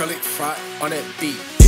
Acrylic fry on that beat.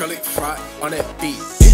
acrylic fry on that beat.